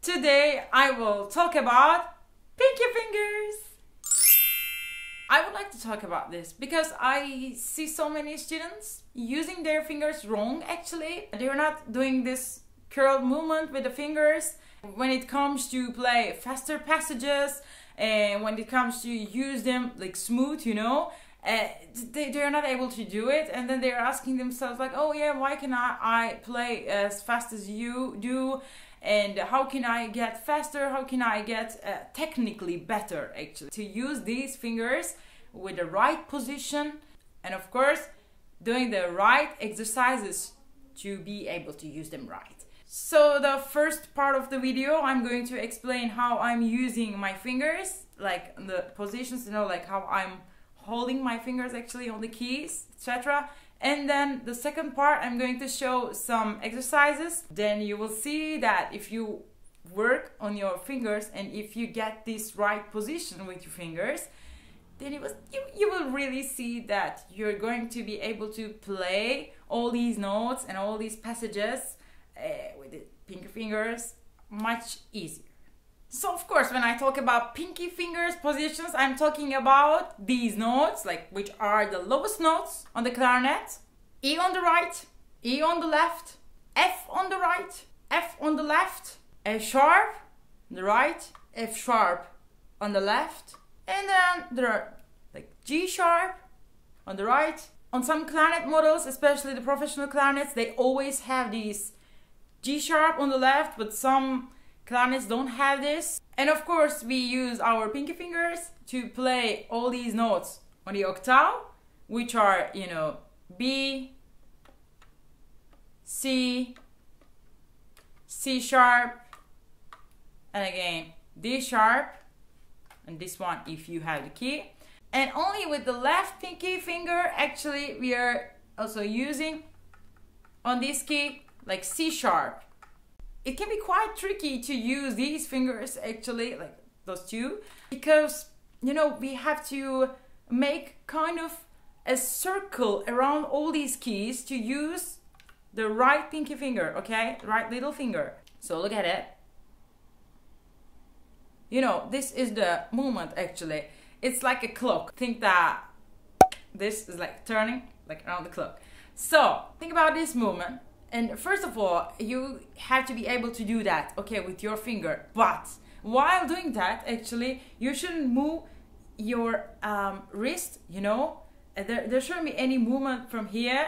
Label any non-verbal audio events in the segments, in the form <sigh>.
Today I will talk about pinky fingers. I would like to talk about this because I see so many students using their fingers wrong actually. They're not doing this curl movement with the fingers when it comes to play faster passages and when it comes to use them like smooth, you know. Uh, they, they're not able to do it and then they're asking themselves like oh yeah why can I, I play as fast as you do and how can I get faster? How can I get uh, technically better actually? To use these fingers with the right position and of course doing the right exercises to be able to use them right. So the first part of the video I'm going to explain how I'm using my fingers like the positions you know like how I'm holding my fingers actually on the keys etc and then the second part I'm going to show some exercises. Then you will see that if you work on your fingers and if you get this right position with your fingers then it was you, you will really see that you're going to be able to play all these notes and all these passages uh, with the pinky fingers much easier so of course, when I talk about pinky fingers positions, I'm talking about these notes, like which are the lowest notes on the clarinet. E on the right, E on the left, F on the right, F on the left, F sharp the right, F sharp on the left, and then there are like G sharp on the right. On some clarinet models, especially the professional clarinets, they always have these G sharp on the left, but some Clarinets don't have this. And of course, we use our pinky fingers to play all these notes on the octave, which are, you know, B, C, C sharp, and again, D sharp, and this one if you have the key. And only with the left pinky finger, actually, we are also using on this key like C sharp it can be quite tricky to use these fingers actually, like those two, because you know we have to make kind of a circle around all these keys to use the right pinky finger, okay? Right little finger. So look at it. You know, this is the movement actually. It's like a clock. Think that this is like turning like around the clock. So think about this movement and first of all you have to be able to do that okay with your finger. But while doing that actually you shouldn't move your um, wrist you know? There, there shouldn't be any movement from here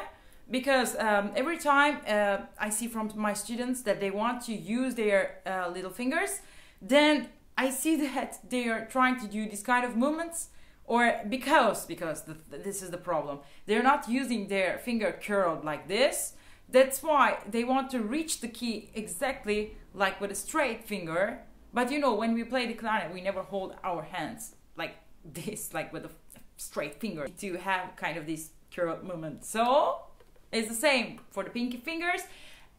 because um, every time uh, I see from my students that they want to use their uh, little fingers then I see <laughs> that they are trying to do this kind of movements or because because the, this is the problem. They're not using their finger curled like this that's why they want to reach the key exactly like with a straight finger. But you know, when we play the clarinet, we never hold our hands like <laughs> this, like with a straight finger, to have kind of this curl movement. So it's the same for the pinky fingers,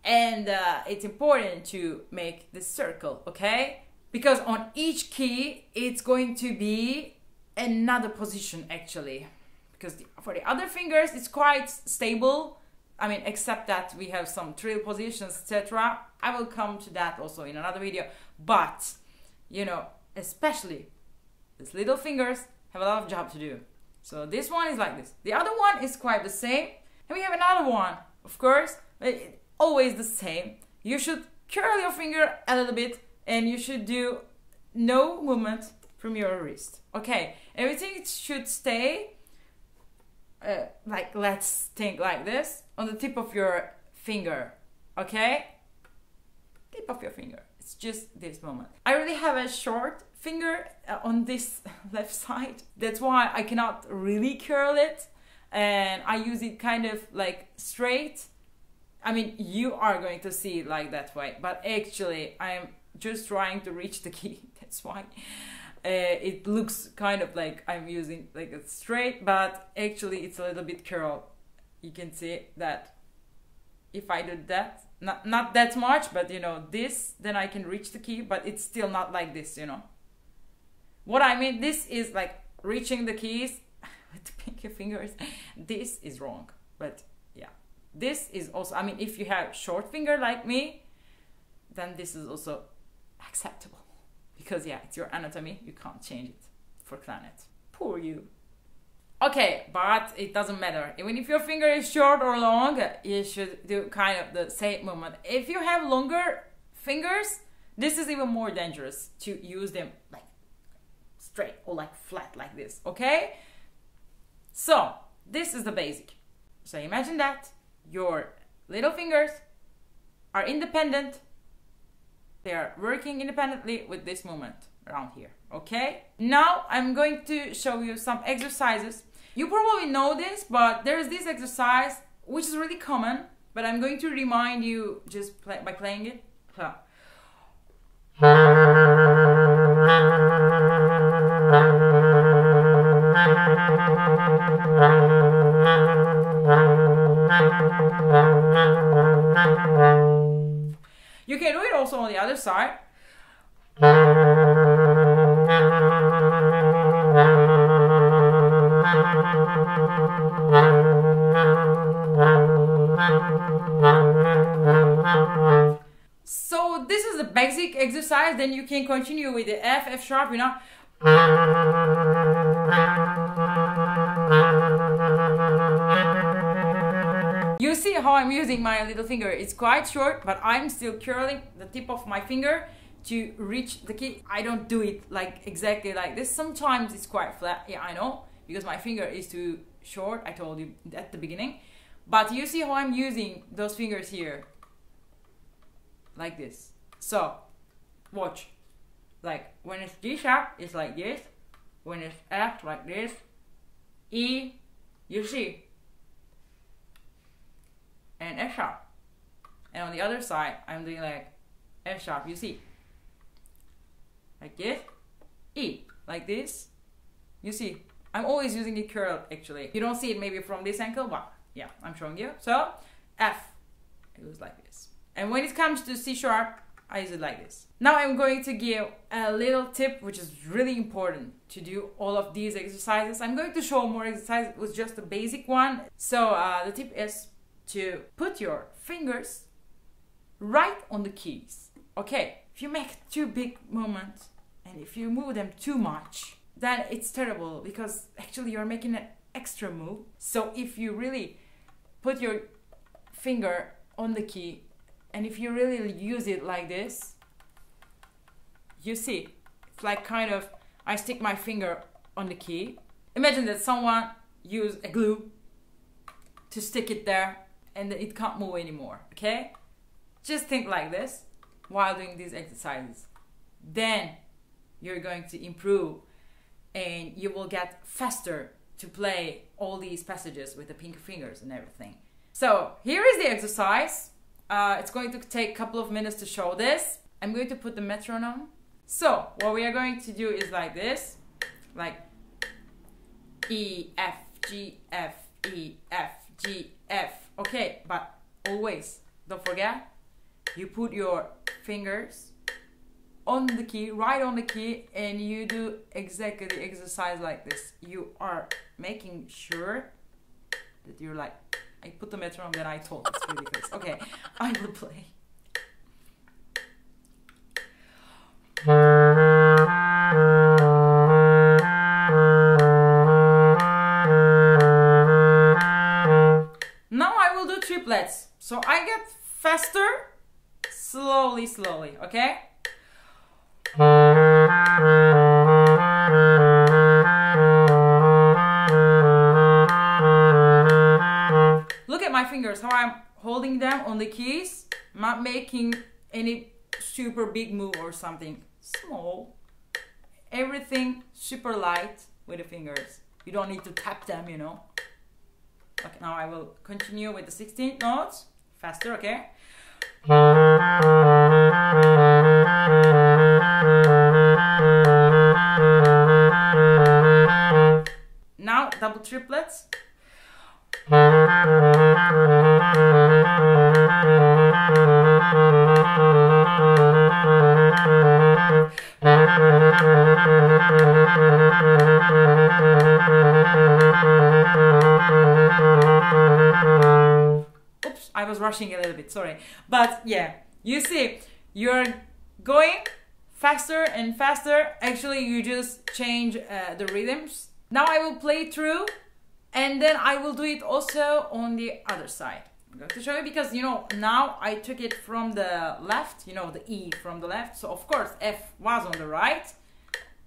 and uh, it's important to make the circle, okay? Because on each key, it's going to be another position actually. Because the, for the other fingers, it's quite stable I mean, except that we have some trill positions, etc. I will come to that also in another video. But, you know, especially these little fingers have a lot of job to do. So this one is like this. The other one is quite the same. And we have another one, of course, always the same. You should curl your finger a little bit and you should do no movement from your wrist. Okay, everything should stay uh, like let's think like this. On the tip of your finger okay? Tip of your finger. It's just this moment. I really have a short finger uh, on this <laughs> left side. That's why i cannot really curl it. And i use it kind of like straight. I mean you are going to see it like that way. But actually i'm just trying to reach the key. <laughs> That's why uh, it looks kind of like I'm using like a straight, but actually it's a little bit curled. You can see that if I do that, not not that much, but you know this, then I can reach the key, but it's still not like this, you know. What I mean, this is like reaching the keys <laughs> with the pinky fingers. This is wrong, but yeah, this is also. I mean, if you have short finger like me, then this is also acceptable. Because yeah, it's your anatomy, you can't change it for planet. Poor you. Okay, but it doesn't matter. Even if your finger is short or long, you should do kind of the same movement. If you have longer fingers, this is even more dangerous to use them like straight or like flat like this, okay? So, this is the basic. So imagine that your little fingers are independent. They are working independently with this movement around here, okay? Now I'm going to show you some exercises you probably know this, but there's this exercise which is really common, but I'm going to remind you just play, by playing it. <laughs> You can do it also on the other side. So this is the basic exercise, then you can continue with the F, F sharp, you know. You see how I'm using my little finger. It's quite short, but I'm still curling the tip of my finger to reach the key. I don't do it like exactly like this. Sometimes it's quite flat, yeah, I know, because my finger is too short. I told you at the beginning. But you see how I'm using those fingers here. Like this. So, watch. Like, when it's G sharp, it's like this. When it's F, like this. E, you see. And F sharp. And on the other side, I'm doing like F sharp, you see. Like this. E, like this. You see. I'm always using the curl actually. You don't see it maybe from this angle, but yeah, I'm showing you. So F, it goes like this. And when it comes to C sharp, I use it like this. Now I'm going to give a little tip which is really important to do all of these exercises. I'm going to show more exercises with just a basic one. So uh, the tip is to put your fingers right on the keys. Okay, if you make too big movements and if you move them too much, then it's terrible because actually you're making an extra move. So if you really put your finger on the key and if you really use it like this, you see, it's like kind of, I stick my finger on the key. Imagine that someone use a glue to stick it there and it can't move anymore, okay? Just think like this while doing these exercises. Then you're going to improve and you will get faster to play all these passages with the pink fingers and everything. So here is the exercise. Uh, it's going to take a couple of minutes to show this. I'm going to put the metronome. So what we are going to do is like this, like E, F, G, F, E, F, G, F. Okay, but always, don't forget, you put your fingers on the key, right on the key, and you do exactly the exercise like this. You are making sure that you're like, I put the metronome that I told. It's ridiculous. Okay, <laughs> I will play. So I get faster, slowly, slowly, okay? Look at my fingers, how I'm holding them on the keys, not making any super big move or something. Small. Everything super light with the fingers. You don't need to tap them, you know. Okay, now I will continue with the 16th notes. Faster, okay? Now double triplets. <laughs> I was rushing a little bit, sorry. But yeah, you see, you're going faster and faster. Actually, you just change uh, the rhythms. Now I will play through and then I will do it also on the other side. I'm going to show you because you know now I took it from the left, you know the E from the left. So of course F was on the right.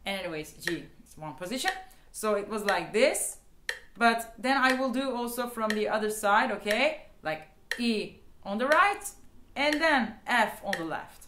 And anyways, G is one position. So it was like this. But then I will do also from the other side, okay? Like E on the right and then F on the left.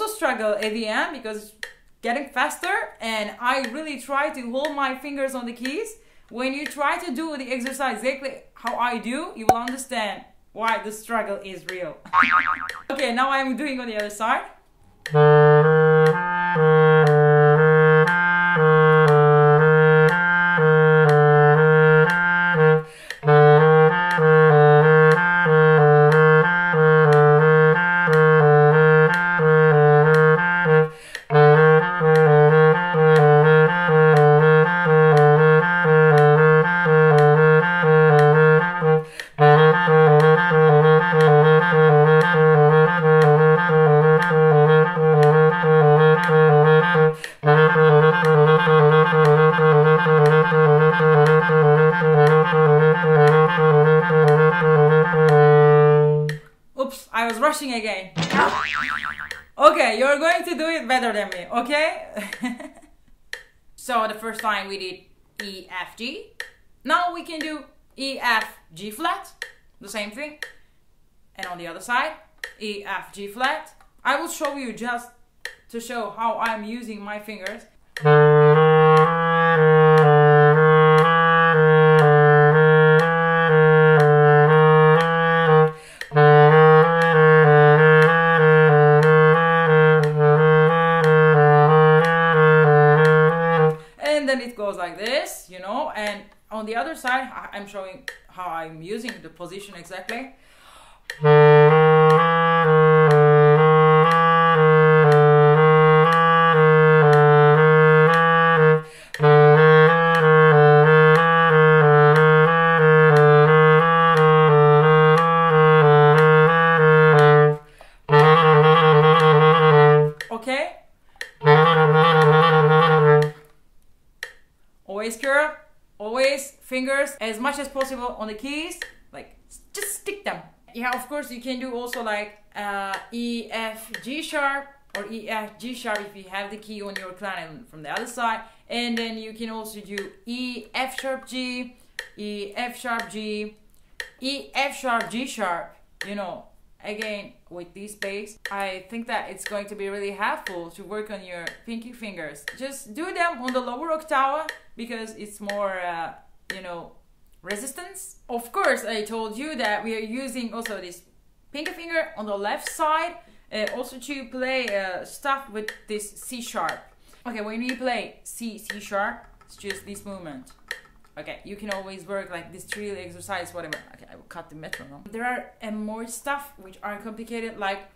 Also struggle at the end because getting faster and I really try to hold my fingers on the keys. When you try to do the exercise exactly how I do, you will understand why the struggle is real. <laughs> okay, now I'm doing on the other side. Rushing again. Okay, you're going to do it better than me, okay? <laughs> so the first time we did E, F, G. Now we can do E, F, G flat. The same thing. And on the other side, E, F, G flat. I will show you just to show how I'm using my fingers. I'm using the position exactly. Much as possible on the keys. Like just stick them. Yeah, of course you can do also like uh, E F G sharp or E F G sharp if you have the key on your clarinet from the other side, and then you can also do E F sharp G, E F sharp G, E F sharp G sharp. You know, again with this bass i think that it's going to be really helpful to work on your pinky fingers just do them on the lower octave because it's more uh, you know resistance of course i told you that we are using also this pinky finger on the left side uh, also to play uh, stuff with this c sharp okay when you play c c sharp it's just this movement Okay, you can always work like this trill exercise, whatever. Okay, I will cut the metronome. There are uh, more stuff which are complicated, like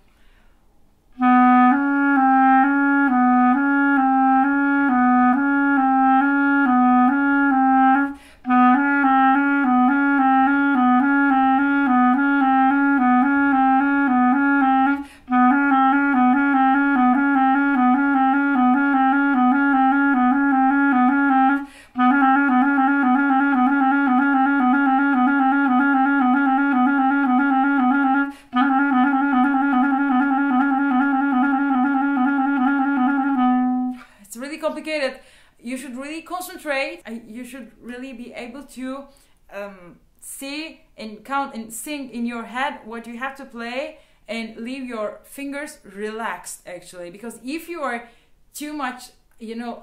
complicated. You should really concentrate. You should really be able to um, see and count and sing in your head what you have to play and leave your fingers relaxed actually because if you are too much you know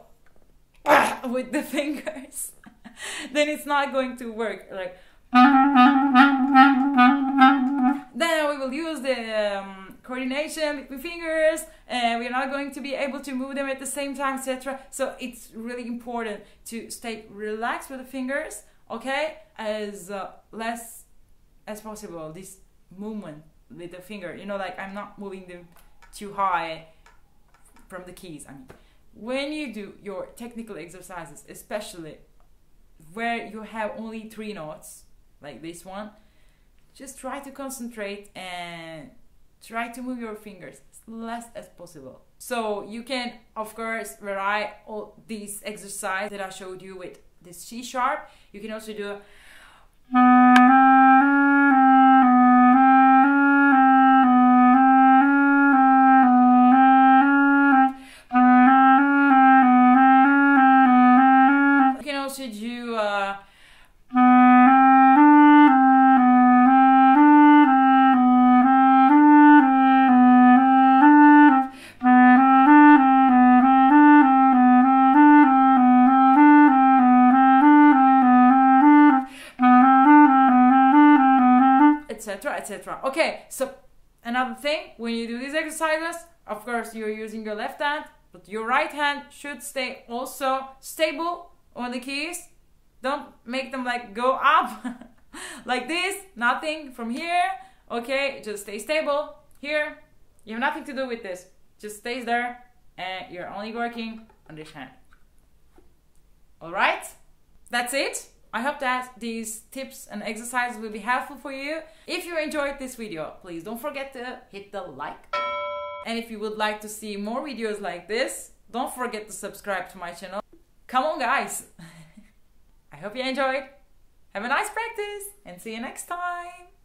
<coughs> with the <laughs> fingers <laughs> then it's not going to work like <laughs> then we will use the um, coordination between fingers and we're not going to be able to move them at the same time etc so it's really important to stay relaxed with the fingers okay as uh, less as possible this movement with the finger. You know like i'm not moving them too high from the keys i mean. When you do your technical exercises especially where you have only three notes like this one just try to concentrate and try to move your fingers as less as possible. So you can of course vary all these exercises that i showed you with this c sharp. You can also do etc okay so another thing when you do these exercises of course you're using your left hand but your right hand should stay also stable on the keys. Don't make them like go up <laughs> like this. Nothing from here. Okay just stay stable here. You have nothing to do with this. Just stays there and you're only working on this hand. All right? That's it I hope that these tips and exercises will be helpful for you. If you enjoyed this video, please don't forget to hit the like. And if you would like to see more videos like this, don't forget to subscribe to my channel. Come on guys! <laughs> I hope you enjoyed. Have a nice practice and see you next time.